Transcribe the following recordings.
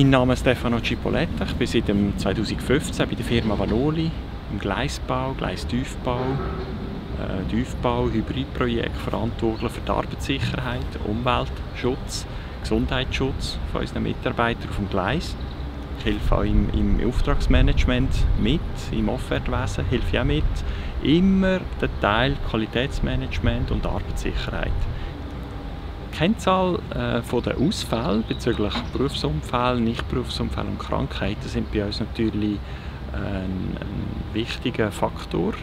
Mein Name ist Stefano Cipolletta. Ich bin seit 2015 bei der Firma Vanoli im Gleisbau, Gleistiefbau, äh, Tiefbau, Hybridprojekt verantwortlich für die Arbeitssicherheit, Umweltschutz, Gesundheitsschutz von unseren Mitarbeitern auf Gleis. Ich helfe auch im, im Auftragsmanagement mit, im Offertwesen helfe ich auch mit. Immer der Teil Qualitätsmanagement und Arbeitssicherheit. Die Kennzahl äh, der Ausfälle bezüglich Berufsunfälle, Nichtberufsunfälle und Krankheiten sind bei uns natürlich ein, ein wichtiger Faktor.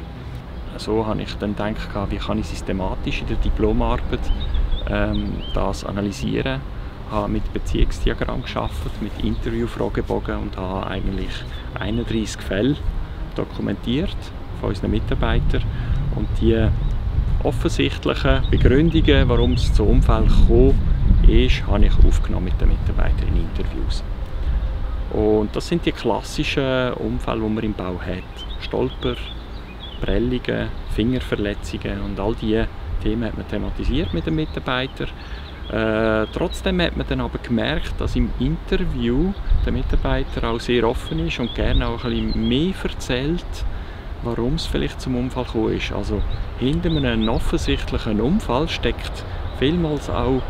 So habe ich dann gedacht, wie kann ich systematisch in der Diplomarbeit ähm, das analysieren. Ich habe mit Beziehungsdiagramm geschafft, mit Interviewfragebogen und habe eigentlich 31 Fälle dokumentiert von unseren Mitarbeitern und die offensichtlichen Begründungen, warum es zu Unfällen gekommen ist, habe ich aufgenommen mit den Mitarbeitern in Interviews. Und das sind die klassischen Unfälle, die man im Bau hat. Stolper, Prellungen, Fingerverletzungen und all diese Themen hat man thematisiert mit den Mitarbeitern. Äh, trotzdem hat man dann aber gemerkt, dass im Interview der Mitarbeiter auch sehr offen ist und gerne auch ein bisschen mehr erzählt, warum es vielleicht zum Unfall gekommen ist. Also hinter einem offensichtlichen Unfall steckt vielmals auch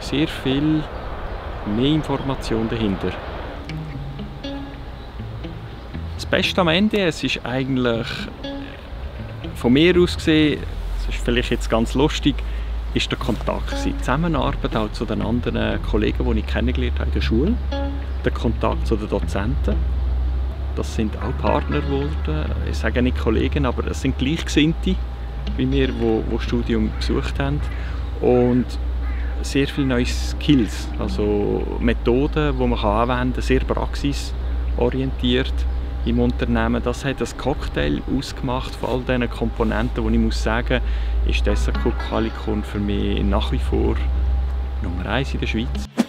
sehr viel mehr Information dahinter. Das Beste am Ende, es ist eigentlich von mir aus gesehen, das ist vielleicht jetzt ganz lustig, ist der Kontakt Die Zusammenarbeit auch zu den anderen Kollegen, die ich kennengelernt habe in der Schule. Der Kontakt zu den Dozenten. Das sind auch Partner geworden. Ich sage nicht Kollegen, aber es sind Gleichgesinnte wie wir, die das Studium besucht haben. Und sehr viele neue Skills, also Methoden, die man anwenden kann, sehr praxisorientiert im Unternehmen. Das hat das Cocktail ausgemacht von all diesen Komponenten, wo ich muss sagen, ist Dessert Qualicon für mich nach wie vor Nummer eins in der Schweiz.